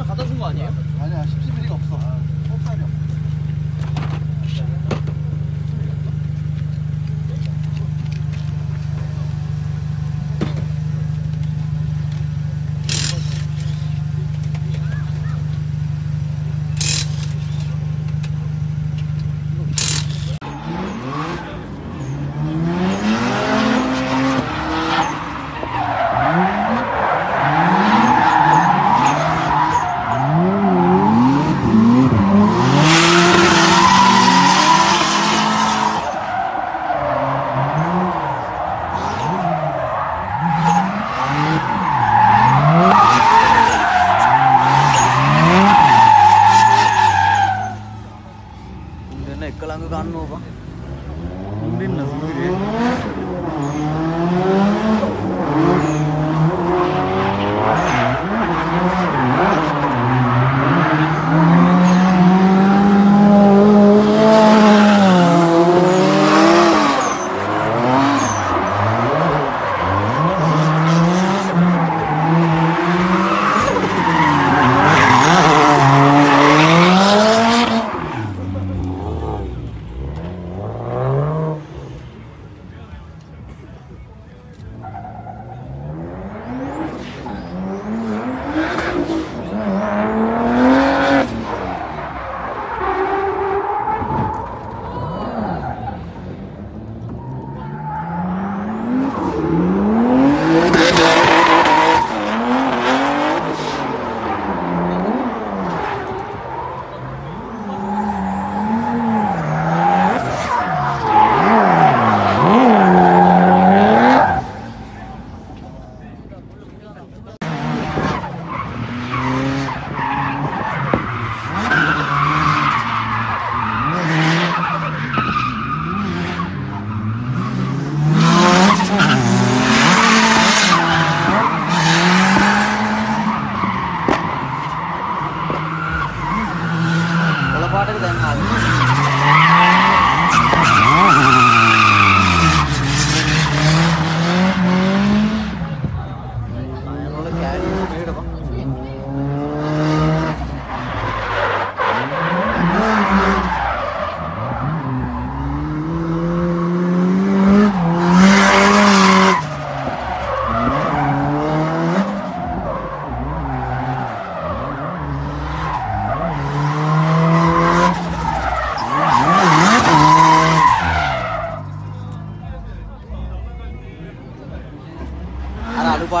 10cm를 갖다 준 거 아니에요? 아니야 10cm가 없어 꼽살이 없 Urban Nova. Bunun benim nazım.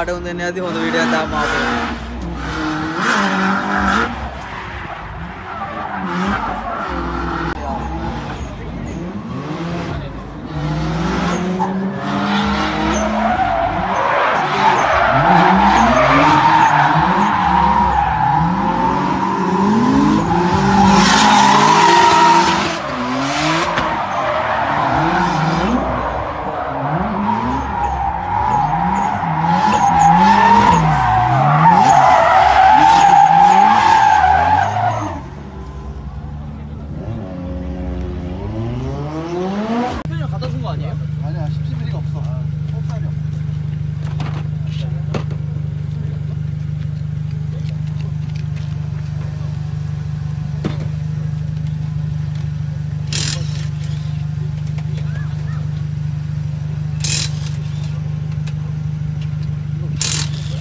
ಪಾಠ ಒಂದು ಏನೇ ಆದಿ ಒಂದು ವಿಡಿಯೋ ಅಂತ ಮಾಡ Dokładnie.